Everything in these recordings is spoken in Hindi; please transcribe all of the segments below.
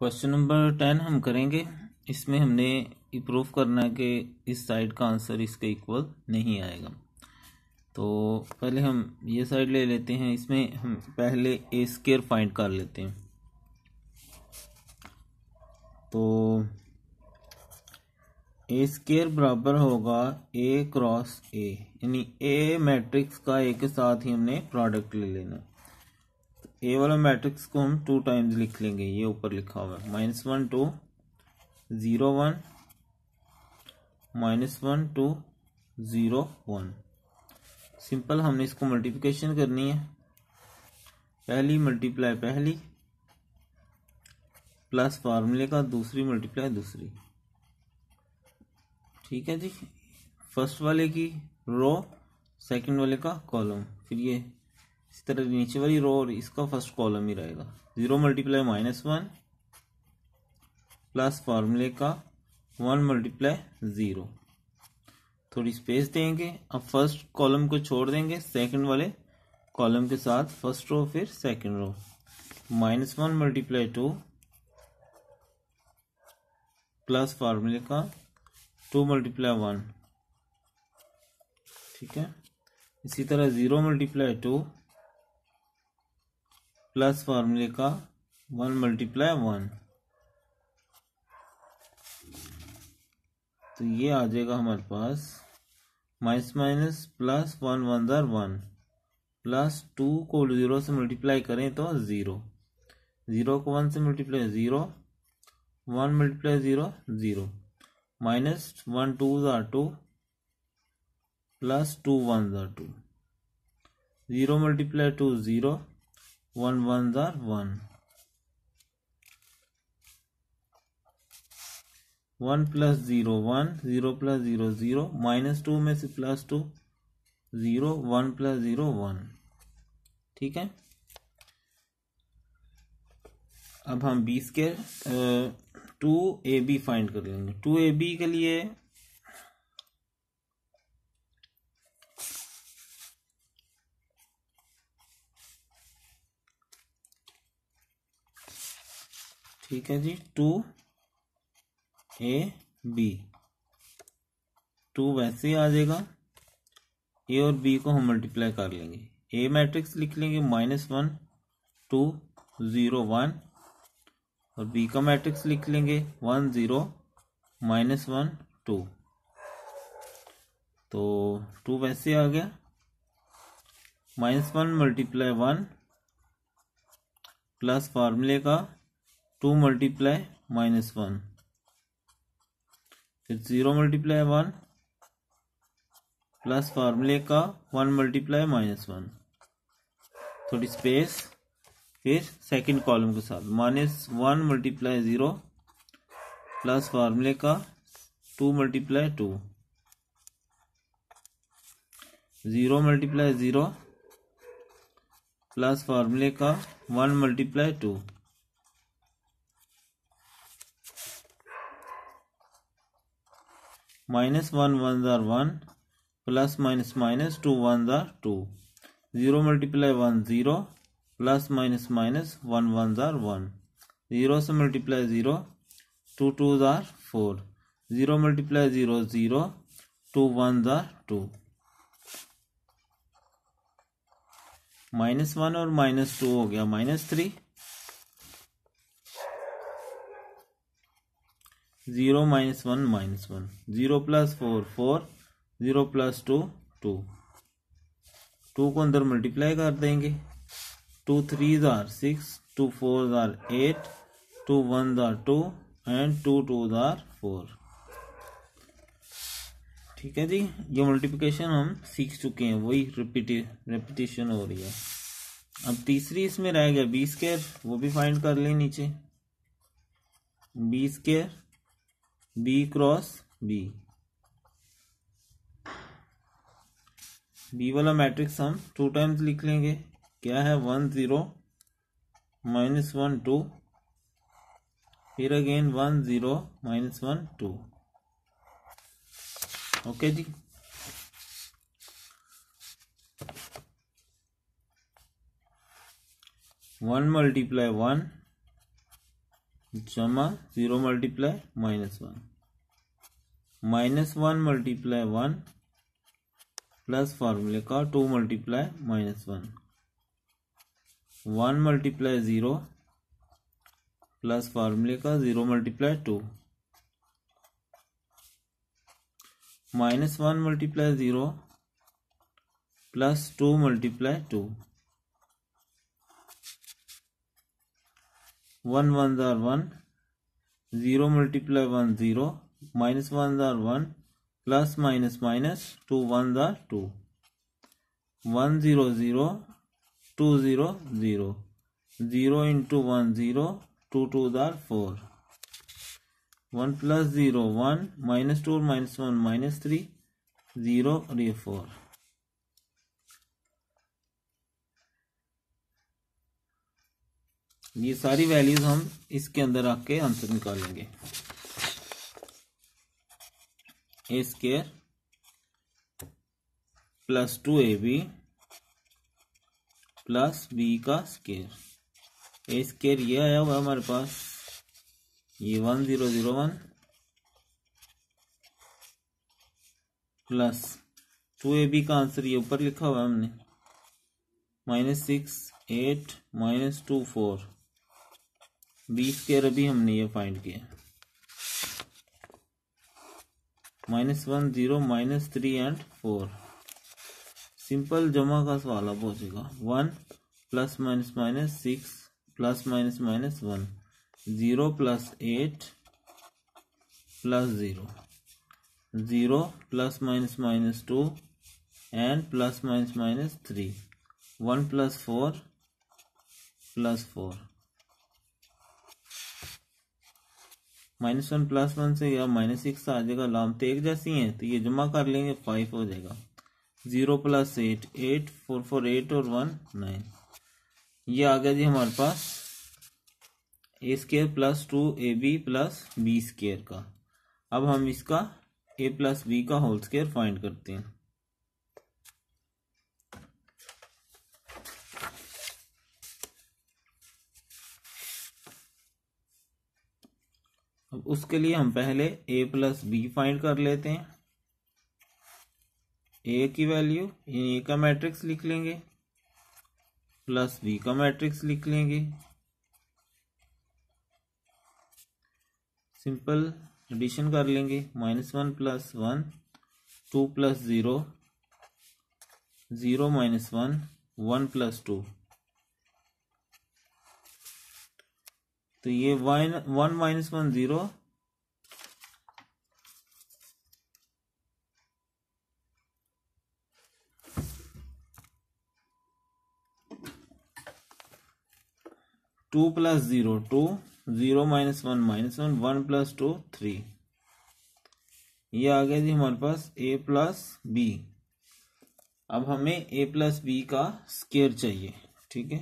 क्वेश्चन नंबर टेन हम करेंगे। इसमें हमने प्रूफ करना है कि इस साइड का आंसर इसके इक्वल नहीं आएगा। तो पहले हम ये साइड ले लेते हैं। इसमें हम पहले ए स्केयर फाइंड कर लेते हैं। तो ए स्केयर बराबर होगा ए क्रॉस ए यानी ए मैट्रिक्स का ए के साथ ही हमने प्रोडक्ट ले लेना। ए वाला मैट्रिक्स को हम टू टाइम्स लिख लेंगे, ये ऊपर लिखा हुआ है। Minus one two zero one minus one two zero one simple हमने इसको मल्टीप्लिकेशन करनी है। पहली मल्टीप्लाई पहली प्लस फार्मूले का दूसरी मल्टीप्लाई दूसरी। ठीक है जी? फ़र्स्ट वाले की रो सेकंड वाले का कॉलम फिर ये इसी तरह नीचे वाली रो और इसका फ़र्स्ट कॉलम ही रहेगा। Zero multiply minus one plus फार्मूले का वन मल्टीप्लाई ज़ीरो थोड़ी स्पेस देंगे, अब फ़र्स्ट कॉलम को छोड़ देंगे सेकंड वाले कॉलम के साथ फ़र्स्ट रो फिर second row minus one multiply two plus फार्मूले का टू मल्टीप्लाई वन ठीक है? इसी तरह ज़ीरो मल्टीप्लाई टू प्लस फार्मूले का वन मल्टीप्लाई वन। तो ये आ जाएगा हमारे पास। Minus minus plus one one दर वन। प्लस टू को ज़ीरो से मल्टीप्लाई करें तो ज़ीरो। ज़ीरो को वन से multiply zero. One multiply zero zero. Minus one two ज़ार टू। प्लस टू वन ज़ार two. Zero multiply two, zero. One one jar one one plus zero one zero plus zero zero minus two में से plus two zero one plus zero one ठीक है? अब हम बीस के टू ए बी फाइंड कर लेंगे। टू ए बी के लिए ठीक है जी, टू ए बी। टू वैसे ही आ जाएगा, ए और बी को हम मल्टीप्लाई कर लेंगे। ए मैट्रिक्स लिख लेंगे minus one two zero one और बी का मैट्रिक्स लिख लेंगे one zero minus one two तो टू वैसे आ गया। Minus one multiply one plus फार्मूले का टू मल्टीप्लाई माइनस वन। फिर ज़ीरो मल्टीप्लाई वन प्लस फार्मूले का वन मल्टीप्लाई माइनस वन। थोड़ी स्पेस, फिर सेकंड कॉलम के साथ। Minus one multiply zero plus फार्मूले का two multiply two. Zero multiply zero plus फार्मूले का one multiply two. Minus one one jar one plus minus minus two one jar two. Zero multiply one zero plus minus minus one one jar one. Zero से multiply zero two two jar four. Zero multiply zero zero two one jar two. Minus one और माइनस टू हो गया minus three. Zero minus one minus one. Zero plus four four. Zero plus two two. Two को अंदर मल्टीप्लाई कर देंगे। टू थ्री ज़ार सिक्स, टू फोर ज़ार एट, टू वन ज़ार टू, एंड टू टू ज़ार फोर। ठीक है जी, ये मल्टीप्लिकेशन हम सीख चुके हैं, वही रिपीटी रिपीटेशन हो रही है। अब तीसरी इसमें रह गया बी स्केयर वो भी फाइंड कर लें नीचे। B square B cross B B वाला मैट्रिक्स हम टू टाइम्स लिख लेंगे। क्या है? One zero minus one two फिर again one zero minus one two okay जी? वन मल्टीप्लाई वन जमा zero multiply minus one. Minus one multiply one plus फार्मूले का two multiply minus one. One multiply zero plus फार्मूले का zero multiply two. Minus one multiply zero plus two multiply two. One one jar one, zero multiply one zero, minus one jar one, plus minus minus two one the two. One zero zero, two zero zero zero into one zero, two two दार four. One plus zero one, minus two minus one, minus three, zero और ये फोर। ये सारी वैल्यूज़ हम इसके अंदर आके आंसर निकालेंगे। A square plus two A B plus B का स्केयर ए स्केयर ये आया हुआ हमारे पास। ये one zero zero one plus two A B का आंसर ये ऊपर लिखा हुआ है हमने। Minus six eight minus two four B square अभी हमने ये फाइंड किया minus one zero minus three and four simple जमा का सवाल अब पहुंचेगा one plus minus minus six plus minus minus one zero plus eight plus zero zero plus minus minus two and plus minus minus three one plus four plus four minus one plus one से या माइनस सिक्स आ जाएगा लाम तो एक जैसी है तो ये जमा कर लेंगे, फाइव हो जाएगा। Zero plus eight eight, four four, eight और वन, नाइन। ये आ गया जी हमारे पास A square plus two, A B plus B square का। अब हम इसका ए प्लस बी का होल स्केयर फाइंड करते हैं। अब उसके लिए हम पहले ए प्लस बी फाइंड कर लेते हैं। ए की वैल्यू ए का मैट्रिक्स लिख लेंगे प्लस बी का मैट्रिक्स लिख लेंगे। सिंपल एडिशन कर लेंगे minus one plus one two plus zero zero minus one one plus two तो ये one one minus one zero two plus zero two zero minus one minus one one plus two three ये आ गया जी हमारे पास ए प्लस बी अब हमें ए प्लस बी का स्केयर चाहिए, ठीक है?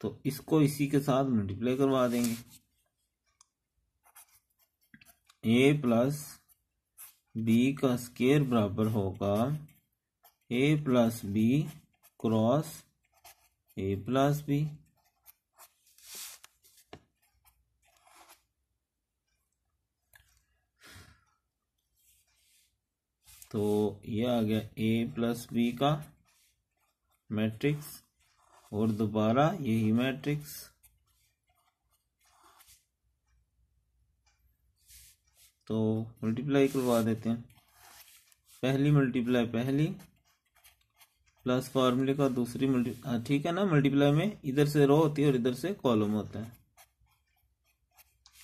तो इसको इसी के साथ मल्टीप्लाई करवा देंगे। ए प्लस बी का स्केयर बराबर होगा। A plus B cross A plus B तो ये आ गया ए प्लस बी का मैट्रिक्स और दोबारा यही मैट्रिक्स तो मल्टीप्लाई करवा देते हैं। पहली मल्टीप्लाई पहली प्लस फार्मूले का दूसरी मल्टी ठीक है ना? मल्टीप्लाई में इधर से रो होती है और इधर से कॉलम होता है।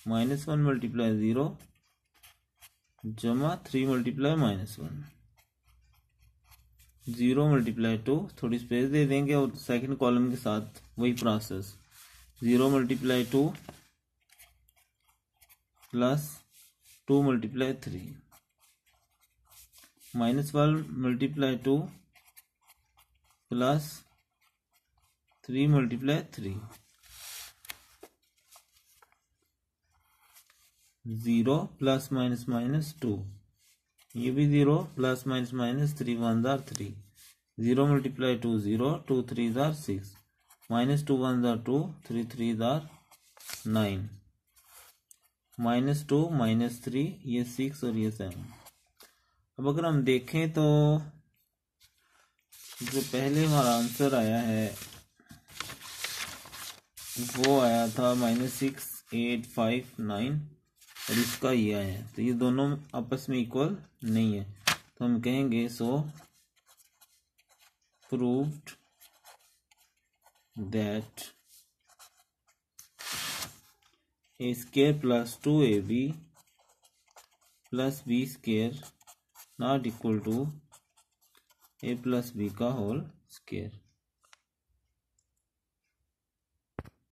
माइनस वन मल्टीप्लाई ज़ीरो जमा three multiply minus one zero multiply two, थोड़ी स्पेस दे देंगे और सेकंड कॉलम के साथ वही process zero multiply two plus two multiply three. Minus one multiply two plus three multiply three. Zero plus minus minus two ये भी zero plus minus minus three one jar three zero multiply two zero two three jar six minus two one जार to three three jar nine minus two minus three ये सिक्स और ये सेवन अब अगर हम देखें तो जो पहले हमारा आंसर आया है, वो आया था minus six eight five nine और इसका ये आया तो ये दोनों आपस में इक्वल नहीं है। तो हम कहेंगे so proved that A square plus two A B plus B square not equal to A plus B का होल स्केयर